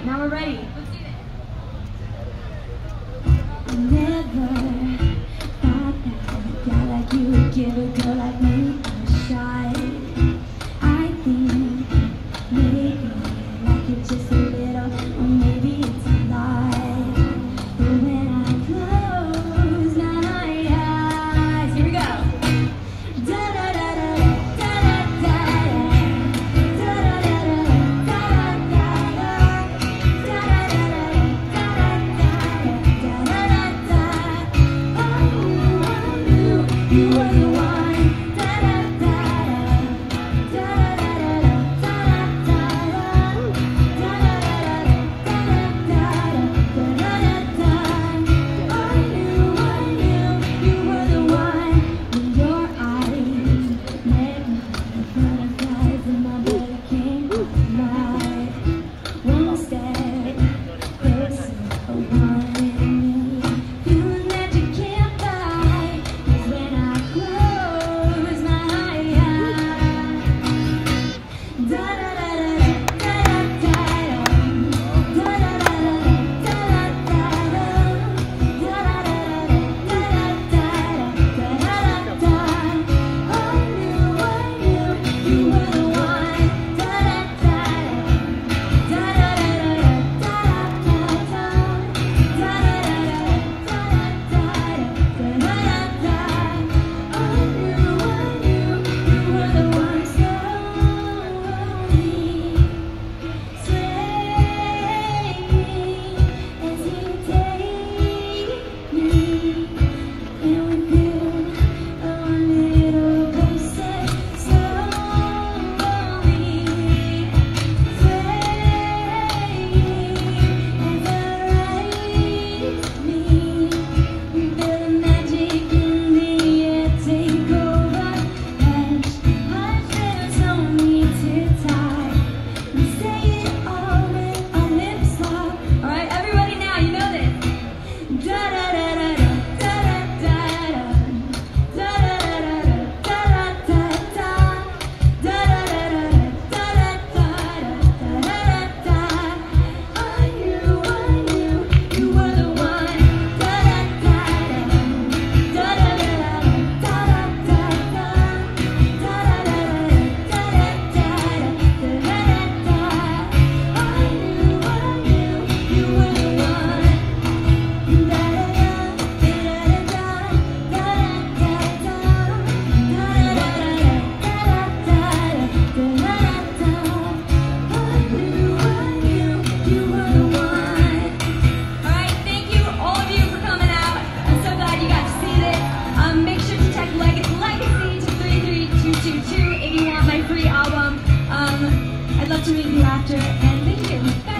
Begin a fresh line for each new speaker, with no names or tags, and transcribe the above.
right, now we're ready.
I never thought that a guy like you would give a girl like me a. you.
if you want my free album. Um, I'd love to meet you after, and thank you. Bye.